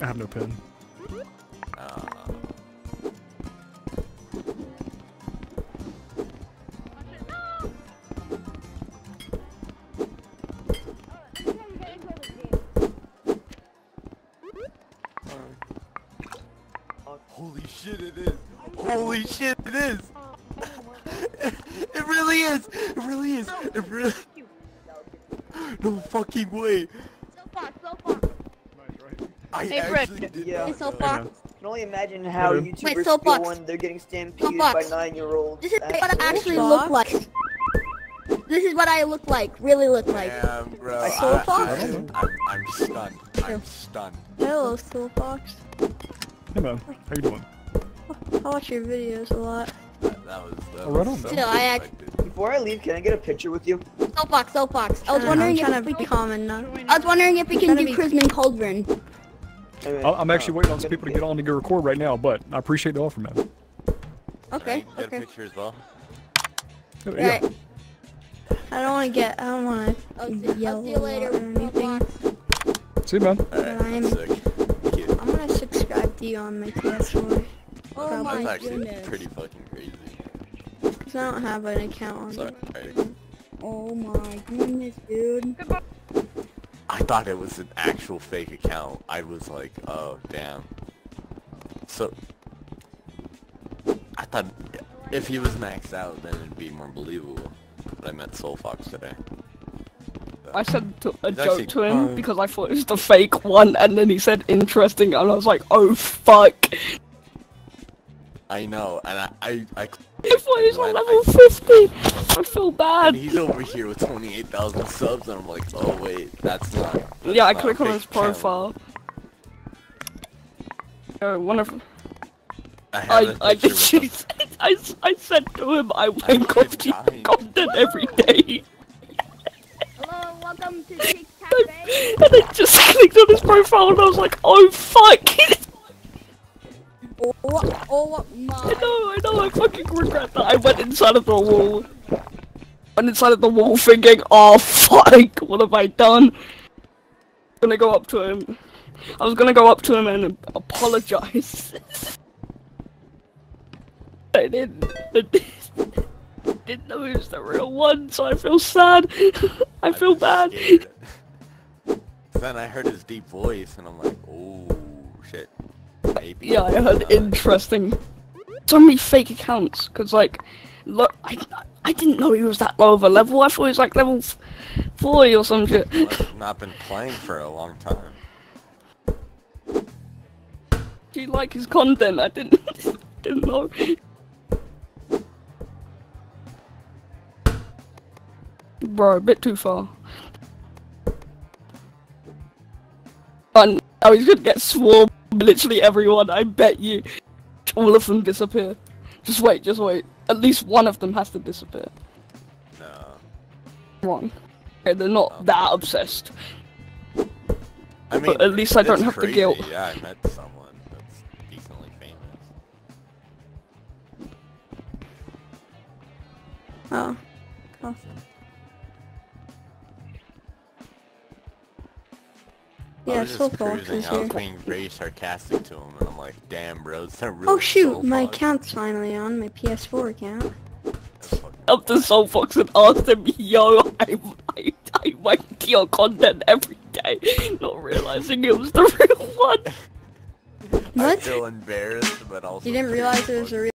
I have no pen. Holy shit, it is! Holy shit, it is! it really is! It really is! It really. No fucking way! Soapbox, soapbox. I Hey, actually Brick. Yeah. Hey, soapbox. I can only imagine how Wait, YouTubers feel when they're getting stampeded by nine-year-olds. This is That's what I so actually look like. This is what I look like, really look like. Damn, bro. I I, saw a I, fox. am I'm stunned. I'm stunned. Hello, Soulfox. Hey man, how you doing? I watch your videos a lot. That, that was. That Oh, right was so Still, I act- Before I leave, can I get a picture with you? Soapbox, soapbox. I was wondering trying if to we be common now. I was wondering if we can do be- Prism and Cauldron. Anyway, I- I'm actually uh, waiting on some people to get on to go record right now, but I appreciate the offer, man. Okay, Can I get a okay. picture as well? Yeah. Alright. I don't want to get. I don't want to see, I'll yell see you later, or anything. soapbox. See you, man. Alright, I'm- sick. Thank. I'm gonna subscribe to you on my PS4 Oh That's my actually goodness. pretty fucking crazy. because I don't have an account on Sorry. it. Oh my goodness, dude. I thought it was an actual fake account. I was like, oh damn. So I thought if he was maxed out, then it'd be more believable. But I met Soul Fox today. I said to, a joke to him because I thought it was the fake one, and then he said interesting, and I was like, oh fuck. I know, and I, I, I. I thought he was on level I- 50. I feel And bad. he's over here with 28,000 subs, and I'm like, oh wait, that's not. that's Yeah, I not click on his account. profile. Uh, one of I, have I a I picture literally with said, I, s- I said to him I I'm wake up content every day. Hello, welcome to Chick's and I just clicked on his profile and I was like, oh fuck. Oh, oh I my. know, I know, I fucking regret that. I went inside of the wall. Went inside of the wall thinking, oh fuck, what have I done? I'm Gonna go up to him. I was gonna go up to him and apologize. I didn't. I didn't, didn't know he was the real one, so I feel sad. I feel was bad. scared. then I heard his deep voice, and I'm like, oh shit. Maybe. Yeah, I heard interesting. So many fake accounts, cause like, look, I I didn't know he was that low of a level. I thought he was like level f- forty or some shit. have not been playing for a long time. Do you like his content? I didn't didn't know. Bro, a bit too far. And now oh, he's gonna get swarmed. Literally everyone. I bet you, all of them disappear. Just wait, just wait. At least one of them has to disappear. No. One. Okay, they're not oh. that obsessed. I mean, at least I don't it's have the crazy. guilt. Yeah, I met someone that's decently famous. Oh. oh. Yeah, was just Soulfox cruising. is I was here. being very sarcastic to him, and I'm like, "Damn, bro, it's a real." Oh shoot, my Soulfox." account's finally on, my PS4 account. That's Up to Soul Fox and asked him, yo, I, I, I wank your content every day, not realizing it was the real one. I What? feel embarrassed, but also. You didn't realize it was a real